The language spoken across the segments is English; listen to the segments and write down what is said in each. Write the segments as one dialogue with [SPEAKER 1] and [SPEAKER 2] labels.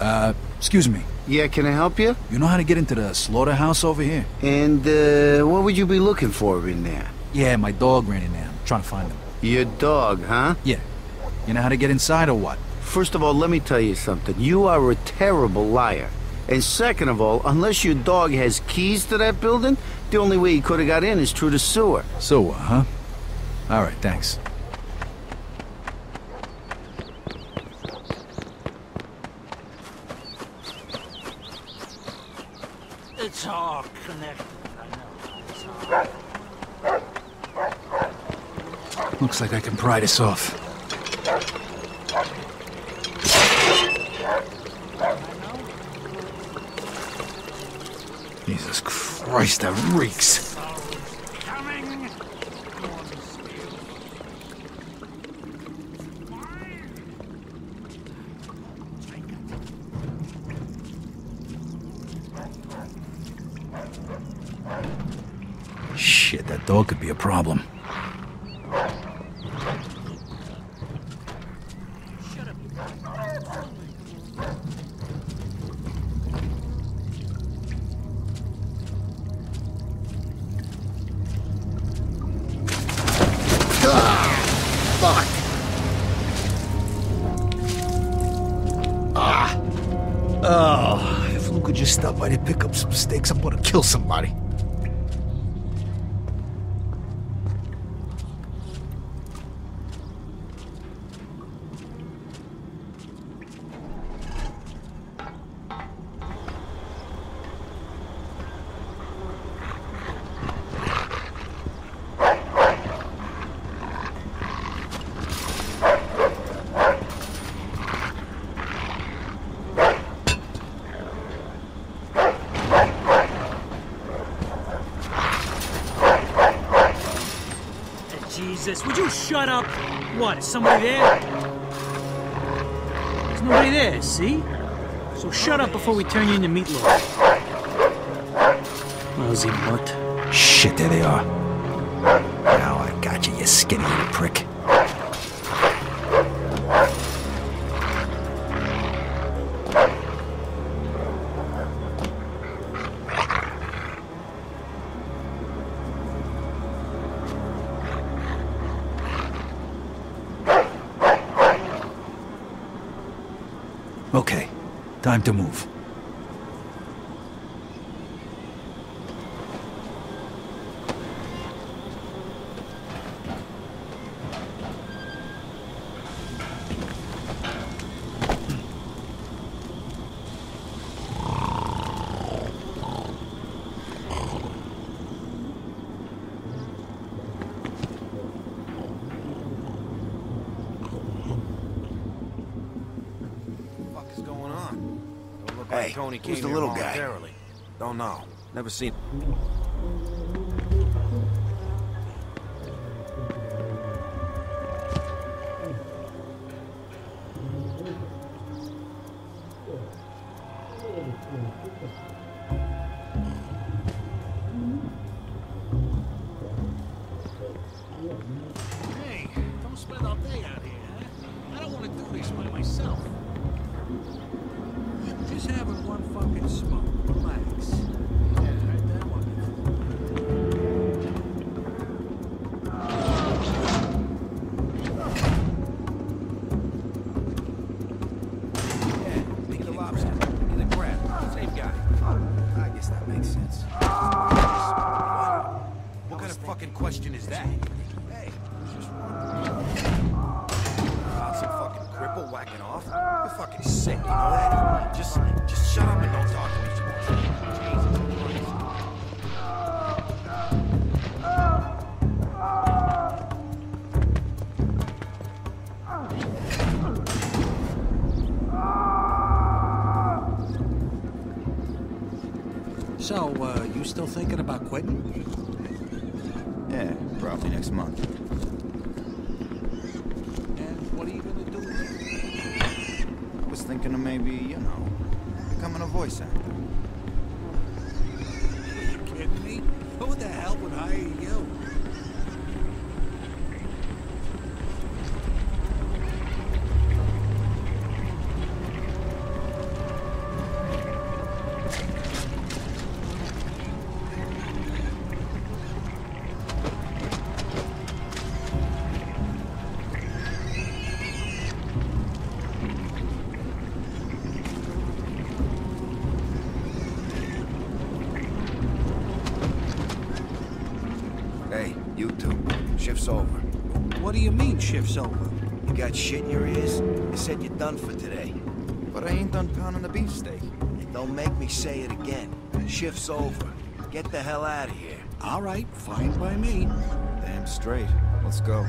[SPEAKER 1] Uh, excuse me.
[SPEAKER 2] Yeah, can I help you?
[SPEAKER 1] You know how to get into the slaughterhouse over here?
[SPEAKER 2] And, uh, what would you be looking for in there?
[SPEAKER 1] Yeah, my dog ran in there. I'm trying to find him.
[SPEAKER 2] Your dog, huh?
[SPEAKER 1] Yeah. You know how to get inside or what?
[SPEAKER 2] First of all, let me tell you something. You are a terrible liar. And second of all, unless your dog has keys to that building, the only way he could have got in is through the sewer.
[SPEAKER 1] So, uh, huh? All right, thanks.
[SPEAKER 3] It's all connected, I know. It's all...
[SPEAKER 1] Looks like I can pry this off. Jesus Christ, that reeks. Shit, that dog could be a problem. Just stop by to pick up some steaks, I'm gonna kill somebody.
[SPEAKER 3] Would you shut up? What, is somebody there? There's nobody there, see? So shut up before we turn you into meatloaf. Lousy mutt.
[SPEAKER 1] Shit, there they are. Now I got you, you skinny little prick. Time to move.
[SPEAKER 4] fuck is going on? Don't look
[SPEAKER 2] Hey,
[SPEAKER 4] like Tony
[SPEAKER 2] who's the little guy?
[SPEAKER 4] Don't know. Never seen.
[SPEAKER 5] So, uh, you still thinking about quitting?
[SPEAKER 4] Yeah, probably next month.
[SPEAKER 5] And what are you gonna do?
[SPEAKER 4] I was thinking of maybe, you know, becoming a voice actor.
[SPEAKER 5] Are you kidding me? Who the hell would hire you?
[SPEAKER 4] Shift's over?
[SPEAKER 5] You
[SPEAKER 4] got shit in your ears? You said you're done for today. But I ain't done pounding the beefsteak. Don't make me say it again. Shift's over. Get the hell out of here.
[SPEAKER 5] All right, fine by me.
[SPEAKER 4] Damn straight. Let's go.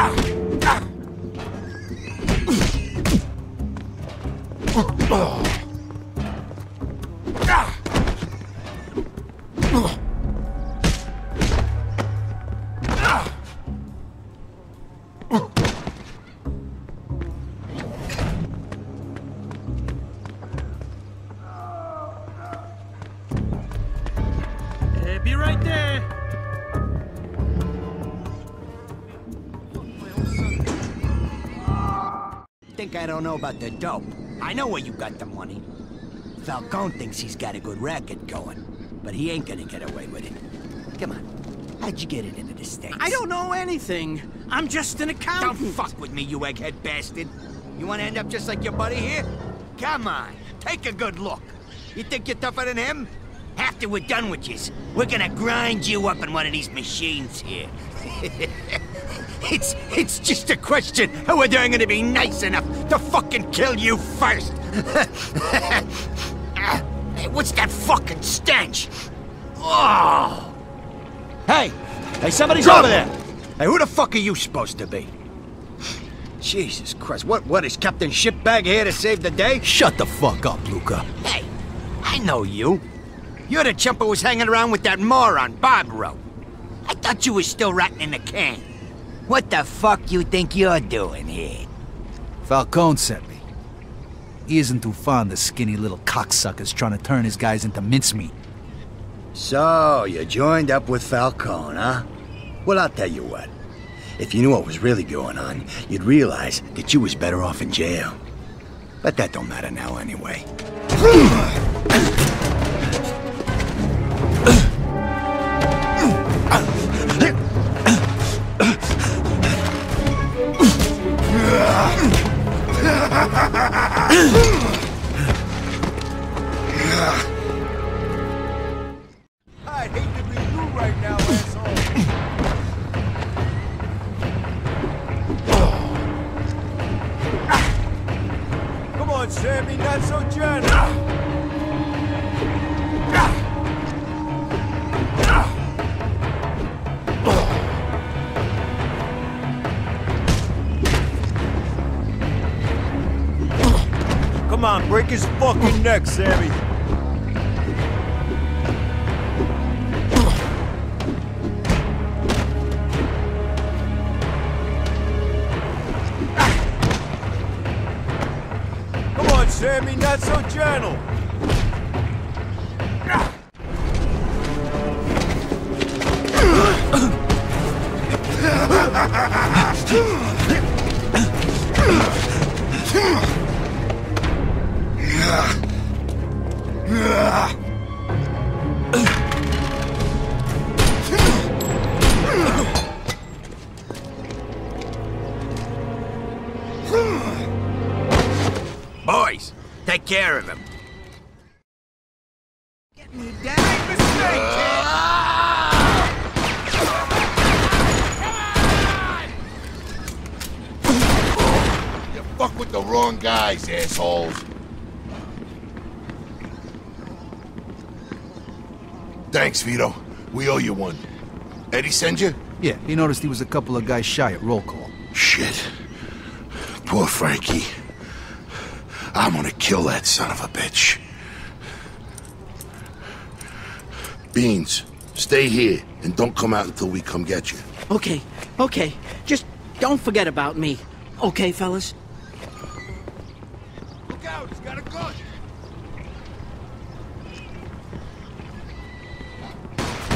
[SPEAKER 3] Uh,
[SPEAKER 6] Think I don't know about the dope. I know where you got the money. Falcone thinks he's got a good racket going, but he ain't gonna get away with it. Come on, how'd you get it into the States?
[SPEAKER 3] I don't know anything. I'm just an accountant.
[SPEAKER 6] Don't fuck with me, you egghead bastard. You wanna end up just like your buddy here? Come on, take a good look. You think you're tougher than him? After we're done with yous, we're gonna grind you up in one of these machines here. it's it's just a question of whether I'm gonna be nice enough to fucking kill you first. Hey, what's that fucking stench? Oh! Hey! Hey, somebody's over there! Hey, who the fuck are you supposed to be? Jesus Christ, what, what, is Captain Shipbag here to save the day?
[SPEAKER 1] Shut the fuck up, Luca.
[SPEAKER 6] Hey, I know you. You're the chump who was hanging around with that moron, Barbaro. I thought you was still rotting in the can. What the fuck you think you're doing here?
[SPEAKER 1] Falcone sent me. He isn't too fond of skinny little cocksuckers trying to turn his guys into mincemeat.
[SPEAKER 6] So, you joined up with Falcone, huh? Well, I'll tell you what. If you knew what was really going on, you'd realize that you was better off in jail. But that don't matter now anyway.
[SPEAKER 4] on, break his fucking neck, Sammy. Come on, Sammy, not so gentle.
[SPEAKER 6] Boys, take care of him.
[SPEAKER 7] You fuck with the wrong guys, assholes. Thanks, Vito. We owe you one. Eddie send you?
[SPEAKER 1] Yeah, he noticed he was a couple of guys shy at roll call.
[SPEAKER 7] Shit. Poor Frankie. I'm gonna kill that son of a bitch. Beans, stay here and don't come out until we come get you.
[SPEAKER 8] Okay, okay. Just don't forget about me. Okay, fellas?
[SPEAKER 4] Look out, he's got a gun.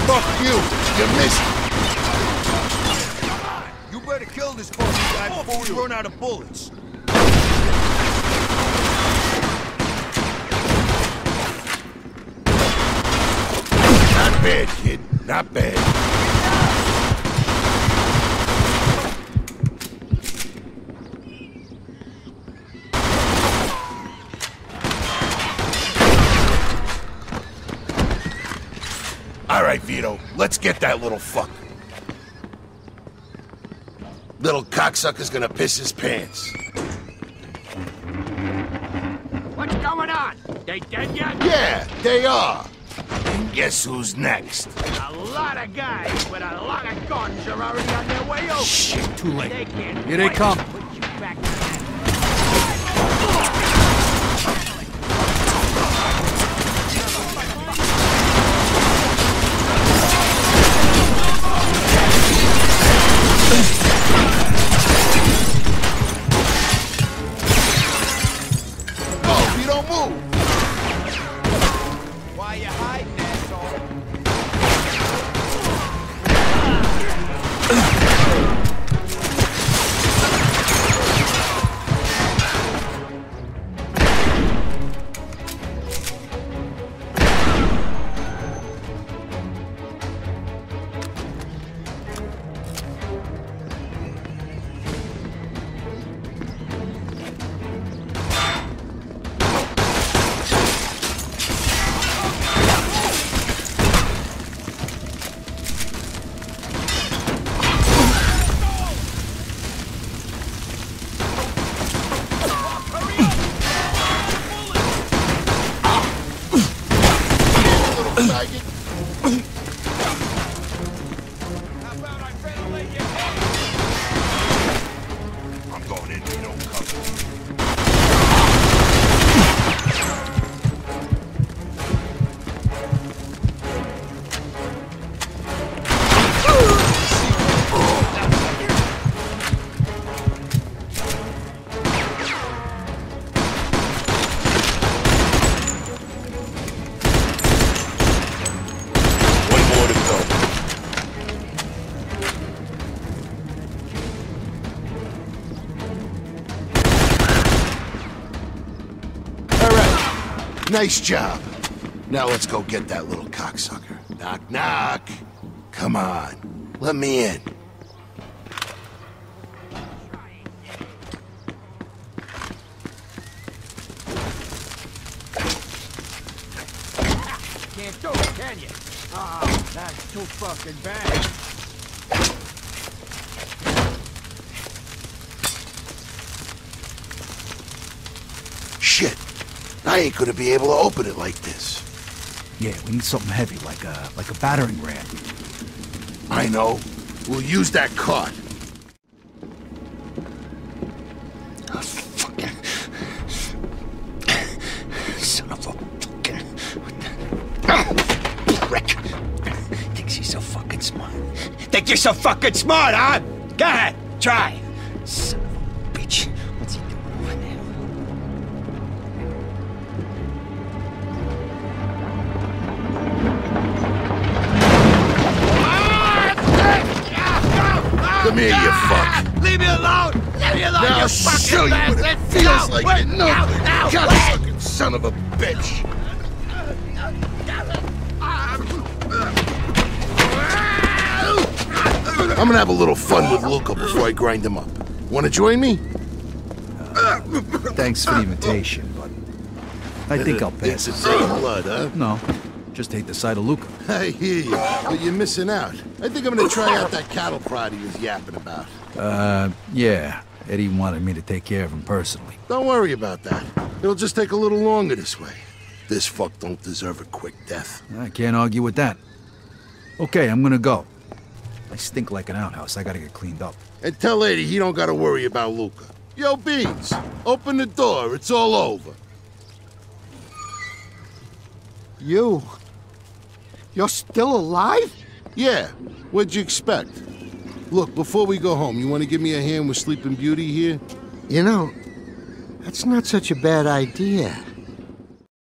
[SPEAKER 7] Fuck you! Missed!
[SPEAKER 4] You better kill this fucking guy before we run out of bullets.
[SPEAKER 7] Not bad, kid. Not bad. Right, Vito. Let's get that little fuck. Little cocksucker's gonna piss his pants.
[SPEAKER 6] What's going on? They dead yet?
[SPEAKER 7] Yeah, they are. And guess who's next?
[SPEAKER 6] A lot of guys with a lot of guns are already on their way over.
[SPEAKER 1] Shit, too late.
[SPEAKER 6] They
[SPEAKER 1] Here they
[SPEAKER 6] fight.
[SPEAKER 1] come.
[SPEAKER 7] Nice job. Now let's go get that little cocksucker. Knock, knock. Come on. Let me in.
[SPEAKER 6] Can't do it, can you? Ah, that's too fucking bad.
[SPEAKER 7] Shit. I ain't gonna be able to open it like this.
[SPEAKER 1] Yeah, we need something heavy, like a like a battering ram.
[SPEAKER 7] I know. We'll use that cart.
[SPEAKER 2] Oh, fucking. Son of a fucking. What the... Prick. Thinks he's so fucking smart.
[SPEAKER 6] Think you're so fucking smart, huh? Go ahead, try.
[SPEAKER 2] Son of a bitch.
[SPEAKER 7] I'm gonna have a little fun with Luca before I grind him up. Wanna join me?
[SPEAKER 1] Thanks for the invitation, but I think I'll pass.
[SPEAKER 7] It's blood, huh?
[SPEAKER 1] No, just hate the sight of Luca.
[SPEAKER 7] I hear you, but you're missing out. I think I'm gonna try out that cattle prod he was yapping about.
[SPEAKER 1] Uh, yeah. Eddie wanted me to take care of him personally.
[SPEAKER 7] Don't worry about that. It'll just take a little longer this way. This fuck don't deserve a quick death.
[SPEAKER 1] I can't argue with that. Okay, I'm gonna go. I stink like an outhouse. I gotta get cleaned up.
[SPEAKER 7] And tell Eddie he don't gotta worry about Luca. Yo, Beans, open the door. It's all over.
[SPEAKER 9] You? You're still alive?
[SPEAKER 7] Yeah, what'd you expect? Look, before we go home, you want to give me a hand with Sleeping Beauty here?
[SPEAKER 9] You know, that's not such a bad idea.